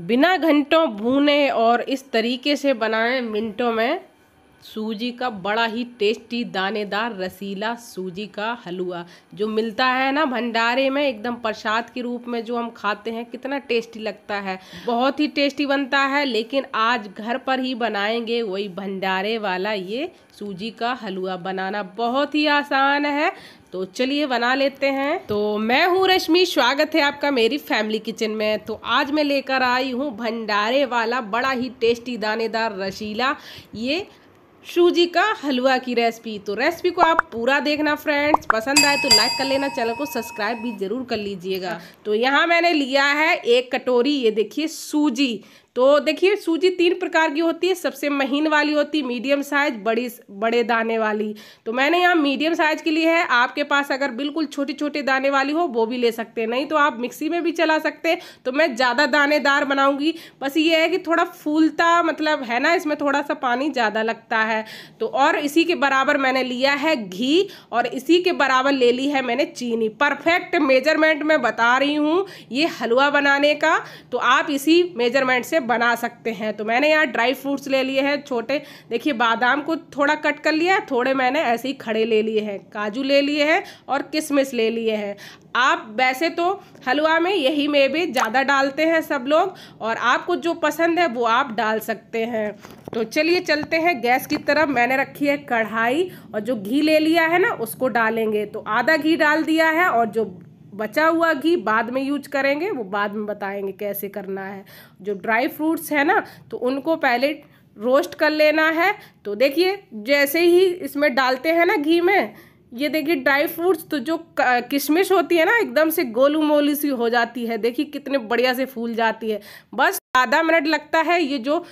बिना घंटों भूने और इस तरीके से बनाएँ मिनटों में, सूजी का बड़ा ही टेस्टी दानेदार रसीला सूजी का हलवा, जो मिलता है ना भंडारे में एकदम प्रसाद के रूप में जो हम खाते हैं, कितना टेस्टी लगता है। बहुत ही टेस्टी बनता है, लेकिन आज घर पर ही बनाएँगे वही भंडारे वाला ये सूजी का हलवा। बनाना बहुत ही आसान है तो चलिए बना लेते हैं। तो मैं हूँ रश्मि, स्वागत है आपका मेरी फैमिली किचन में। तो आज मैं लेकर आई हूँ भंडारे वाला बड़ा ही टेस्टी दानेदार रसीला ये सूजी का हलवा की रेसिपी तो रेसिपी को आप पूरा देखना फ्रेंड्स पसंद आए तो लाइक कर लेना, चैनल को सब्सक्राइब भी ज़रूर कर लीजिएगा। तो यहाँ मैंने लिया है एक कटोरी, ये देखिए, सूजी। तो देखिए, सूजी तीन प्रकार की होती है। सबसे महीन वाली होती है मीडियम साइज़, बड़ी बड़े दाने वाली। तो मैंने यहाँ मीडियम साइज़ के लिए है। आपके पास अगर बिल्कुल छोटे छोटे दाने वाली हो, वो भी ले सकते हैं। नहीं तो आप मिक्सी में भी चला सकते हैं। तो मैं ज़्यादा दानेदार बनाऊँगी। बस ये है कि थोड़ा फूलता मतलब है ना, इसमें थोड़ा सा पानी ज़्यादा लगता है। तो और इसी के बराबर मैंने लिया है घी और इसी के बराबर ले ली है मैंने चीनी। परफेक्ट मेज़रमेंट में बता रही हूँ, ये हलवा बनाने का। तो आप इसी मेज़रमेंट से बना सकते हैं। तो मैंने यहाँ ड्राई फ्रूट्स ले लिए हैं छोटे। देखिए, बादाम को थोड़ा कट कर लिया है, थोड़े मैंने ऐसे ही खड़े ले लिए हैं। काजू ले लिए हैं और किशमिश ले लिए हैं। आप वैसे तो हलवा में यही में भी ज़्यादा डालते हैं सब लोग और आपको जो पसंद है वो आप डाल सकते हैं। तो चलिए चलते हैं, गैस की तरफ़ मैंने रखी है कढ़ाई और जो घी ले लिया है ना, उसको डालेंगे। तो आधा घी डाल दिया है और जो बचा हुआ घी बाद में यूज़ करेंगे, वो बाद में बताएँगे कैसे करना है। जो ड्राई फ्रूट्स है ना तो उनको पहले रोस्ट कर लेना है। तो देखिए, जैसे ही इसमें डालते हैं ना घी में, ये देखिए ड्राई फ्रूट्स तो जो किशमिश होती है ना, एकदम से गोलू मोलू सी हो जाती है। देखिए कितने बढ़िया से फूल जाती है। बस आधा मिनट लगता है, ये जो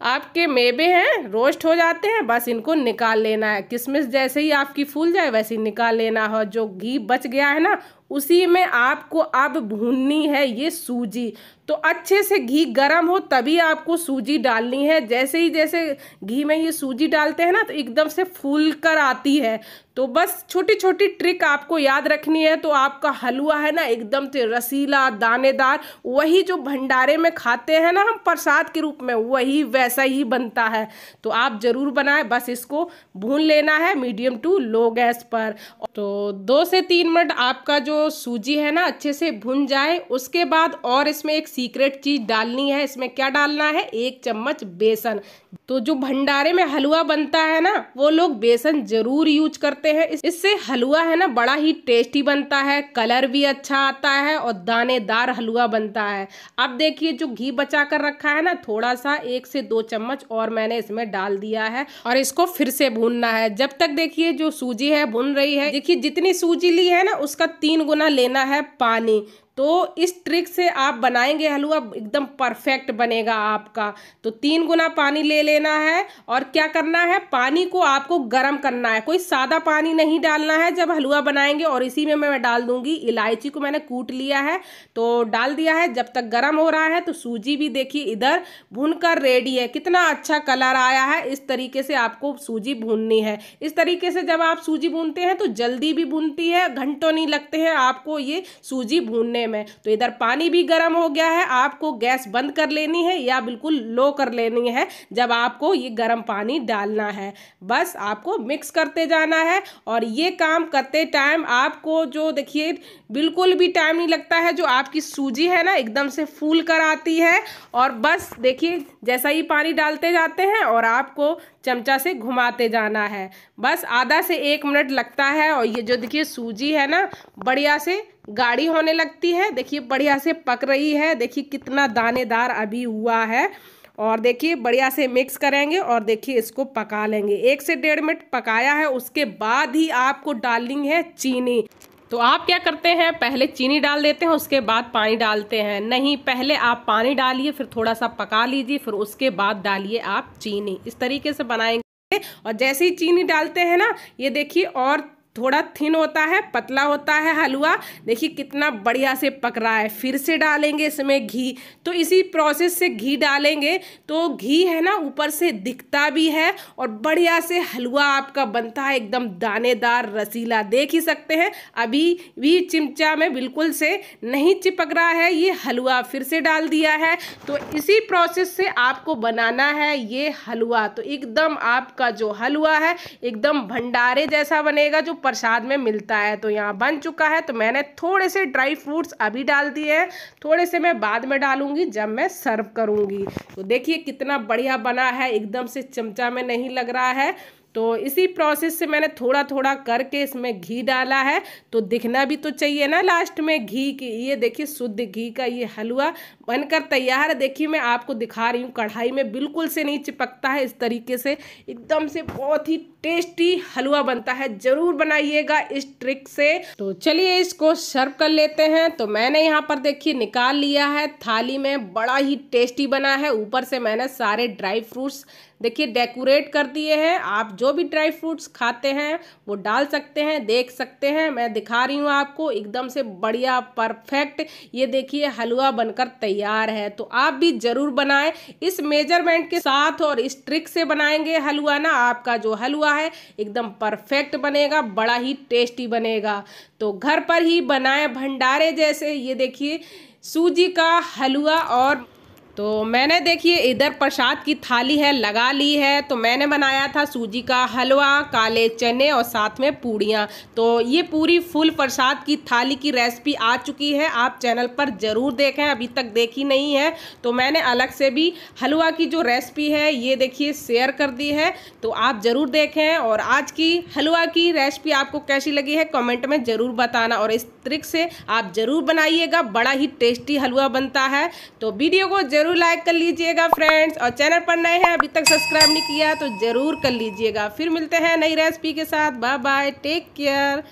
आपके मेवे हैं, रोस्ट हो जाते हैं, बस इनको निकाल लेना है। किशमिश जैसे ही आपकी फूल जाए, वैसे ही निकाल लेना है। जो घी बच गया है ना उसी में आपको अब भूननी है ये सूजी। तो अच्छे से घी गर्म हो तभी आपको सूजी डालनी है। जैसे ही जैसे घी में ये सूजी डालते हैं ना तो एकदम से फूल कर आती है। तो बस छोटी छोटी ट्रिक आपको याद रखनी है। तो आपका हलवा है ना, एकदम से रसीला, दानेदार, वही जो भंडारे में खाते हैं ना हम प्रसाद के रूप में, वही वैसा ही बनता है। तो आप ज़रूर बनाएँ, बस इसको भून लेना है मीडियम टू लो गैस पर। तो दो से तीन मिनट आपका जो सूजी है ना, अच्छे से भुन जाए, उसके बाद और इसमें एक सीक्रेट चीज़ डालनी है। इसमें क्या डालना है? एक चम्मच बेसन। तो जो भंडारे में हलवा बनता है ना, वो लोग बेसन ज़रूर यूज़ करते हैं। इससे हलवा है ना, बड़ा ही टेस्टी बनता है, कलर भी अच्छा आता है और दानेदार हलवा बनता है। अब देखिए, जो घी बचा कर रखा है ना थोड़ा सा एक से दो चम्मच और मैंने इसमें डाल दिया है और इसको फिर से भूनना है। जब तक देखिए, जो सूजी है, भुन रही है। देखिए, जितनी सूजी ली है ना, उसका तीन गुना लेना है पानी। तो इस ट्रिक से आप बनाएँगे हलवा, एकदम परफेक्ट बनेगा आपका। तो तीन गुना पानी ले लेना है और क्या करना है? पानी को आपको गर्म करना है। कोई सादा पानी नहीं डालना है जब हलवा बनाएँगे और इसी में मैं डाल दूँगी इलायची को मैंने कूट लिया है। तो डाल दिया है, जब तक गर्म हो रहा है तो सूजी भी देखिए इधर भूनकर रेडी है। कितना अच्छा कलर आया है, इस तरीके से आपको सूजी भूननी है। इस तरीके से जब आप सूजी भूनते हैं तो जल्दी भी भूनती है, घंटों नहीं लगते हैं आपको ये सूजी भूनने में तो इधर पानी भी गर्म हो गया है। आपको गैस बंद कर लेनी है या बिल्कुल लो कर लेनी है जब आपको ये गर्म पानी डालना है। बस आपको मिक्स करते जाना है और ये काम करते टाइम आपको जो देखिए, बिल्कुल भी टाइम नहीं लगता है। जो आपकी सूजी है ना, एकदम से फूल कर आती है और बस देखिए, जैसा ही पानी डालते जाते हैं और आपको चमचा से घुमाते जाना है। बस आधा से एक मिनट लगता है और ये जो देखिए, सूजी है ना, बढ़िया से गाढ़ी होने लगती है। देखिए, बढ़िया से पक रही है। देखिए, कितना दानेदार अभी हुआ है। और देखिए, बढ़िया से मिक्स करेंगे और देखिए, इसको पका लेंगे। एक से डेढ़ मिनट पकाया है, उसके बाद ही आपको डालनी है चीनी। तो आप क्या करते हैं? पहले चीनी डाल देते हैं, उसके बाद पानी डालते हैं। नहीं, पहले आप पानी डालिए, फिर थोड़ा सा पका लीजिए, फिर उसके बाद डालिए आप चीनी। इस तरीके से बनाएँगे। और जैसे ही चीनी डालते हैं ना, ये देखिए और थोड़ा थिन होता है, पतला होता है हलवा। देखिए कितना बढ़िया से पक रहा है। फिर से डालेंगे इसमें घी। तो इसी प्रोसेस से घी डालेंगे। तो घी है ना, ऊपर से दिखता भी है और बढ़िया से हलवा आपका बनता है। एकदम दानेदार, रसीला, देख ही सकते हैं। अभी भी चिमचा में बिल्कुल से नहीं चिपक रहा है ये हलवा। फिर से डाल दिया है। तो इसी प्रोसेस से आपको बनाना है ये हलवा। तो एकदम आपका जो हलवा है, एकदम भंडारे जैसा बनेगा, जो प्रसाद में मिलता है तो यहाँ बन चुका है। तो मैंने थोड़े से ड्राई फ्रूट्स अभी डाल दिए हैं। थोड़े से मैं बाद में डालूँगी जब मैं सर्व करूँगी। तो देखिए कितना बढ़िया बना है, एकदम से चमचा में नहीं लग रहा है। तो इसी प्रोसेस से मैंने थोड़ा थोड़ा करके इसमें घी डाला है। तो दिखना भी तो चाहिए ना लास्ट में घी की। ये देखिए, शुद्ध घी का ये हलवा बनकर तैयार है। देखिए, मैं आपको दिखा रही हूँ, कढ़ाई में बिल्कुल से नहीं चिपकता है इस तरीके से। एकदम से बहुत ही टेस्टी हलवा बनता है। ज़रूर बनाइएगा इस ट्रिक से। तो चलिए, इसको सर्व कर लेते हैं। तो मैंने यहाँ पर देखिए, निकाल लिया है। थाली में बड़ा ही टेस्टी बना है। ऊपर से मैंने सारे ड्राई फ्रूट्स देखिए डेकोरेट कर दिए हैं। आप जो भी ड्राई फ्रूट्स खाते हैं, वो डाल सकते हैं, देख सकते हैं। मैं दिखा रही हूँ आपको, एकदम से बढ़िया परफेक्ट ये देखिए, हलवा बनकर तैयार है। तो आप भी ज़रूर बनाएँ। इस मेज़रमेंट के साथ और इस ट्रिक से बनाएँगे हलवा ना, आपका जो हलवा है, एकदम परफेक्ट बनेगा, बड़ा ही टेस्टी बनेगा। तो घर पर ही बनाएँ भंडारे जैसे। ये देखिए, सूजी का हलवा और तो मैंने देखिए, इधर प्रसाद की थाली है, लगा ली है। तो मैंने बनाया था सूजी का हलवा, काले चने और साथ में पूड़ियाँ। तो ये पूरी फुल प्रसाद की थाली की रेसिपी आ चुकी है। आप चैनल पर ज़रूर देखें, अभी तक देखी नहीं है। तो मैंने अलग से भी हलवा की जो रेसिपी है, ये देखिए, शेयर कर दी है। तो आप ज़रूर देखें और आज की हलवा की रेसिपी आपको कैसी लगी है, कमेंट में ज़रूर बताना। और इस ट्रिक से आप ज़रूर बनाइएगा। बड़ा ही टेस्टी हलवा बनता है। तो वीडियो को ज़रूर लाइक कर लीजिएगा फ्रेंड्स। और चैनल पर नए हैं, अभी तक सब्सक्राइब नहीं किया तो ज़रूर कर लीजिएगा। फिर मिलते हैं नई रेसिपी के साथ। Bye bye take care.